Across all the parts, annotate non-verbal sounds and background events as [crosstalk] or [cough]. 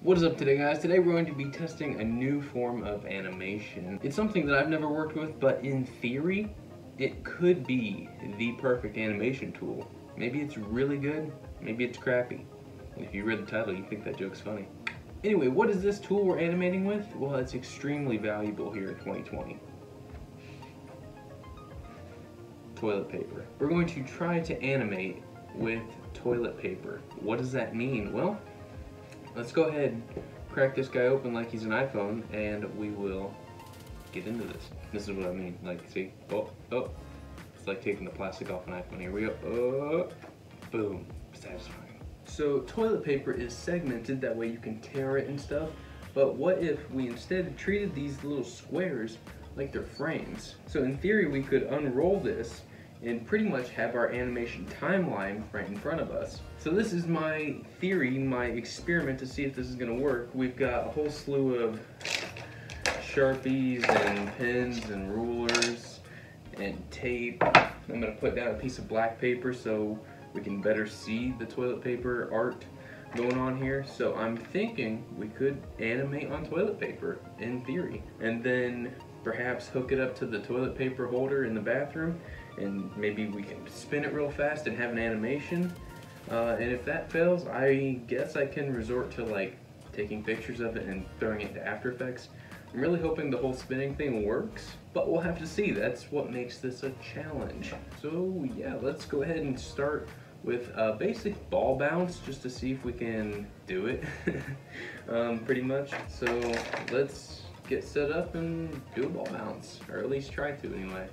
What is up today guys? Today we're going to be testing a new form of animation. It's something that I've never worked with, but in theory, it could be the perfect animation tool. Maybe it's really good, maybe it's crappy. If you read the title, you think that joke's funny. Anyway, what is this tool we're animating with? Well, it's extremely valuable here in 2020. Toilet paper. We're going to try to animate with toilet paper. What does that mean? Well, let's go ahead, crack this guy open like he's an iPhone, and we will get into this. This is what I mean. Like, see? Oh, oh. It's like taking the plastic off an iPhone. Here we go. Oh, boom. Satisfying. So toilet paper is segmented, that way you can tear it and stuff. But what if we instead treated these little squares like they're frames? So in theory, we could unroll this and pretty much have our animation timeline right in front of us. So this is my theory, my experiment to see if this is gonna work. We've got a whole slew of Sharpies and pens and rulers and tape. I'm gonna put down a piece of black paper so we can better see the toilet paper art going on here. So I'm thinking we could animate on toilet paper in theory. And then perhaps hook it up to the toilet paper holder in the bathroom and maybe we can spin it real fast and have an animation. Uh, and if that fails, I guess I can resort to like taking pictures of it and throwing it into After Effects. I'm really hoping the whole spinning thing works, but we'll have to see. That's what makes this a challenge. So yeah, let's go ahead and start with a basic ball bounce just to see if we can do it, [laughs] um, pretty much. So let's get set up and do a ball bounce, or at least try to anyway.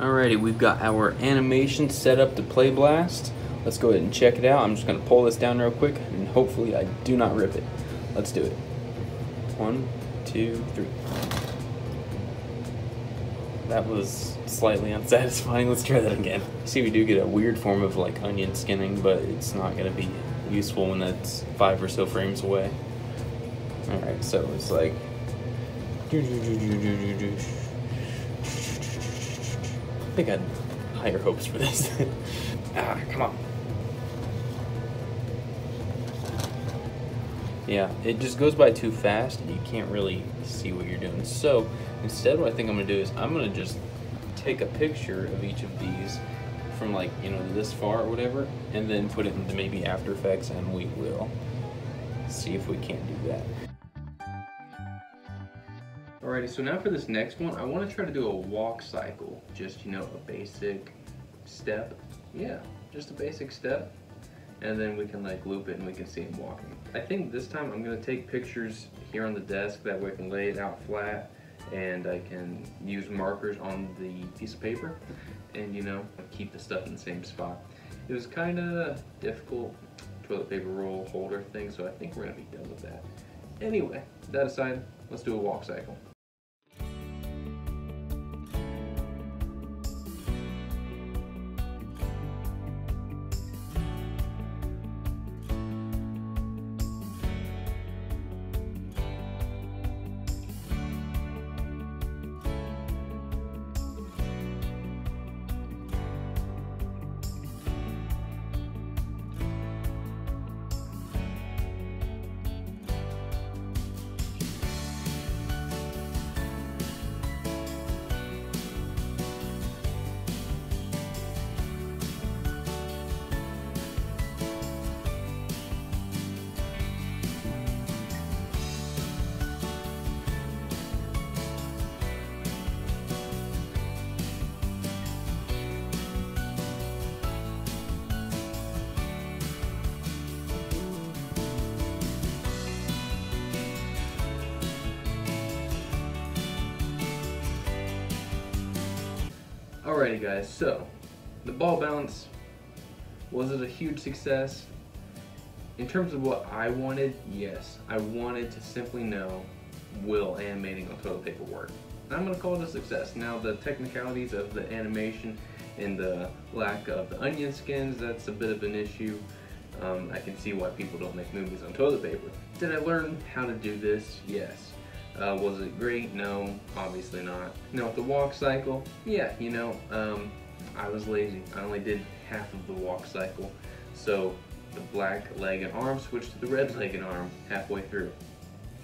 Alrighty, we've got our animation set up to play blast. Let's go ahead and check it out. I'm just gonna pull this down real quick and hopefully I do not rip it. Let's do it. One, two, three. That was slightly [laughs] unsatisfying. Let's try that again. See, we do get a weird form of like onion skinning, but it's not gonna be useful when that's five or so frames away. Alright, so it's like think I had higher hopes for this. [laughs] ah, come on. Yeah, it just goes by too fast and you can't really see what you're doing. So instead what I think I'm gonna do is I'm gonna just take a picture of each of these from like, you know, this far or whatever, and then put it into maybe After Effects and we will see if we can't do that. Alrighty, so now for this next one, I want to try to do a walk cycle. Just, you know, a basic step. Yeah, just a basic step. And then we can like loop it and we can see him walking. I think this time I'm going to take pictures here on the desk. That way I can lay it out flat and I can use markers on the piece of paper and, you know, keep the stuff in the same spot. It was kind of difficult toilet paper roll holder thing, so I think we're going to be done with that. Anyway, that aside, let's do a walk cycle. Alrighty guys, so the ball bounce, was it a huge success? In terms of what I wanted, yes. I wanted to simply know, will animating on toilet paper work? And I'm gonna call it a success. Now the technicalities of the animation and the lack of the onion skins, that's a bit of an issue. Um, I can see why people don't make movies on toilet paper. Did I learn how to do this? Yes. Uh, was it great? No, obviously not. Now the walk cycle, yeah, you know, um, I was lazy. I only did half of the walk cycle. So the black leg and arm switched to the red leg and arm halfway through.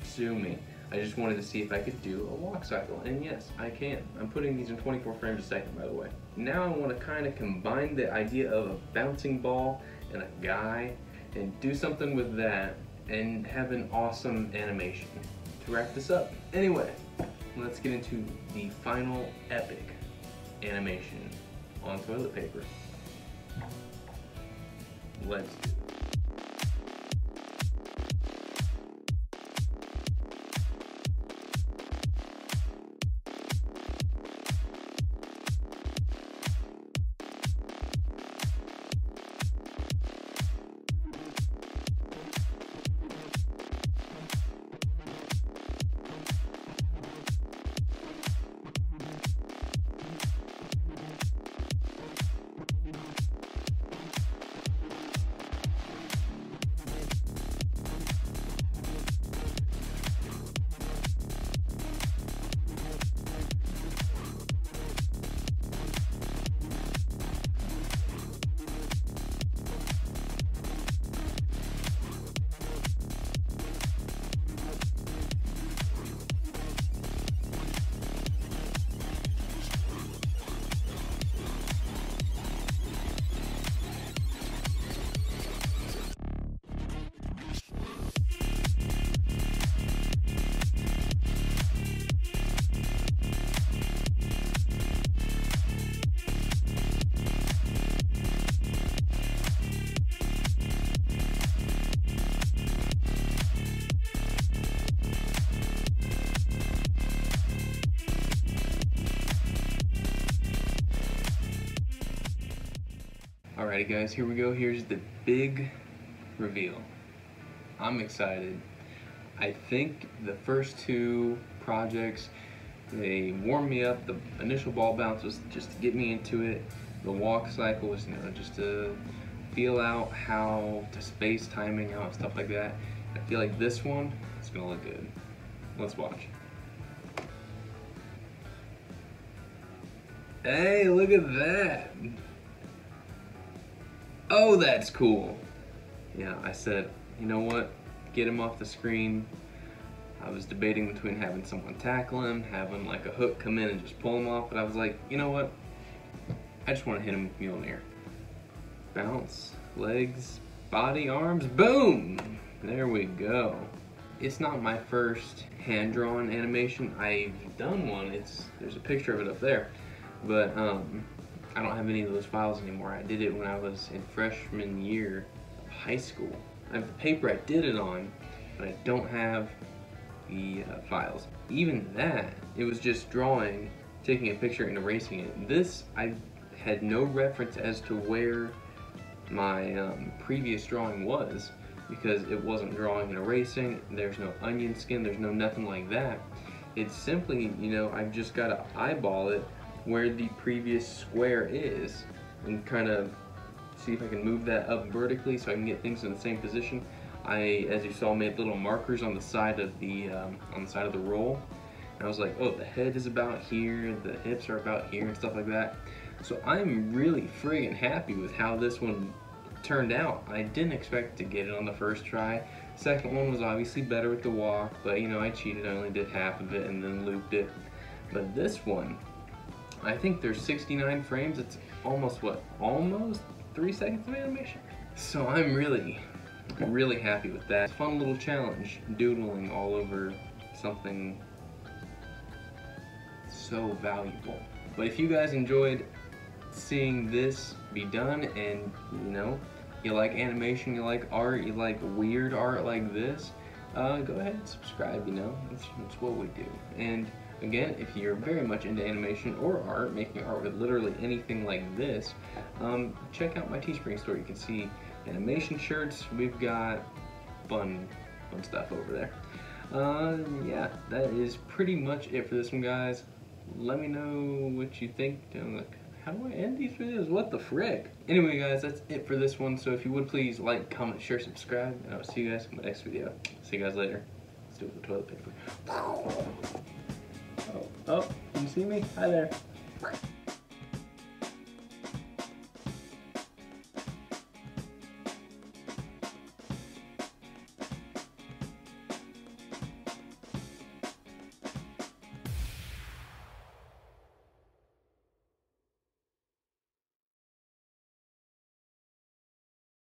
Sue me. I just wanted to see if I could do a walk cycle, and yes, I can. I'm putting these in 24 frames a second, by the way. Now I want to kind of combine the idea of a bouncing ball and a guy, and do something with that, and have an awesome animation to wrap this up. Anyway, let's get into the final epic animation on toilet paper. Let's Alrighty guys, here we go. Here's the big reveal. I'm excited. I think the first two projects, they warmed me up. The initial ball bounce was just to get me into it. The walk cycle was, you know, just to feel out how to space timing out and stuff like that. I feel like this one is gonna look good. Let's watch. Hey, look at that. Oh, that's cool. Yeah, I said, you know what? Get him off the screen. I was debating between having someone tackle him, having like a hook come in and just pull him off, but I was like, you know what? I just want to hit him with Mjolnir. Bounce, legs, body, arms, boom! There we go. It's not my first hand-drawn animation. I've done one. It's There's a picture of it up there. But um, I don't have any of those files anymore. I did it when I was in freshman year of high school. I have the paper I did it on, but I don't have the uh, files. Even that, it was just drawing, taking a picture and erasing it. This, I had no reference as to where my um, previous drawing was because it wasn't drawing and erasing. There's no onion skin, there's no nothing like that. It's simply, you know, I've just got to eyeball it where the previous square is and kind of see if I can move that up vertically so I can get things in the same position. I, as you saw, made little markers on the side of the um, on the side of the roll. And I was like, oh, the head is about here, the hips are about here, and stuff like that. So I'm really friggin' happy with how this one turned out. I didn't expect to get it on the first try. Second one was obviously better with the walk, but you know, I cheated. I only did half of it and then looped it. But this one, I think there's 69 frames. It's almost what? Almost three seconds of animation. So I'm really, really happy with that. Fun little challenge, doodling all over something so valuable. But if you guys enjoyed seeing this be done and you know, you like animation, you like art, you like weird art like this, uh, go ahead and subscribe, you know, it's, it's what we do. And Again, if you're very much into animation or art, making art with literally anything like this, um, check out my Teespring store. You can see animation shirts. We've got fun, fun stuff over there. Uh, yeah, that is pretty much it for this one, guys. Let me know what you think. How do I end these videos? What the frick? Anyway, guys, that's it for this one. So if you would please like, comment, share, subscribe, and I'll see you guys in my next video. See you guys later. Let's do it with the toilet paper. [laughs] Oh, you see me? Hi there.